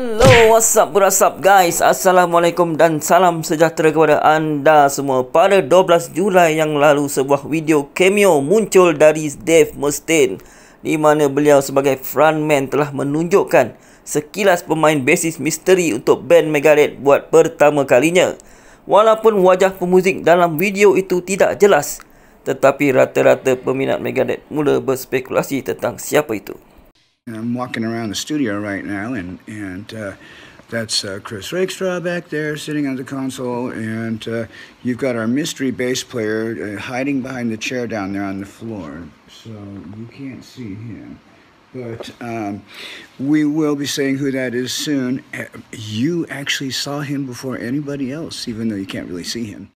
Hello, what's up, what's up guys? Assalamualaikum dan salam sejahtera kepada anda semua. Pada 12 Julai yang lalu, sebuah video cameo muncul dari Dave Mustaine di mana beliau sebagai frontman telah menunjukkan sekilas pemain basis misteri untuk band Megadeth buat pertama kalinya. Walaupun wajah pemuzik dalam video itu tidak jelas, tetapi rata-rata peminat Megadeth mula berspekulasi tentang siapa itu. I'm walking around the studio right now, and and uh, that's uh, Chris Rakestraw back there sitting on the console, and uh, you've got our mystery bass player uh, hiding behind the chair down there on the floor, so you can't see him. But um, we will be saying who that is soon. Uh, You actually saw him before anybody else, even though you can't really see him.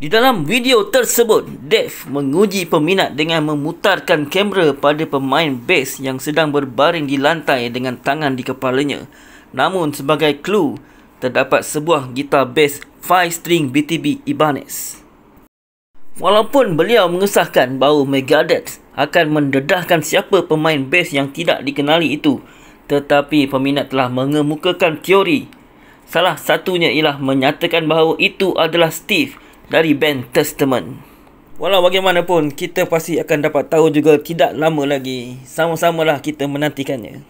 Di dalam video tersebut, Dave menguji peminat dengan memutarkan kamera pada pemain bass yang sedang berbaring di lantai dengan tangan di kepalanya. Namun sebagai clue, terdapat sebuah gitar bass 5-string BTB Ibanez. Walaupun beliau mengesahkan bahawa Megadeth akan mendedahkan siapa pemain bass yang tidak dikenali itu, tetapi peminat telah mengemukakan teori. Salah satunya ialah menyatakan bahawa itu adalah Steve dari band Testament. Walau bagaimanapun, kita pasti akan dapat tahu juga tidak lama lagi. Sama-samalah kita menantikannya.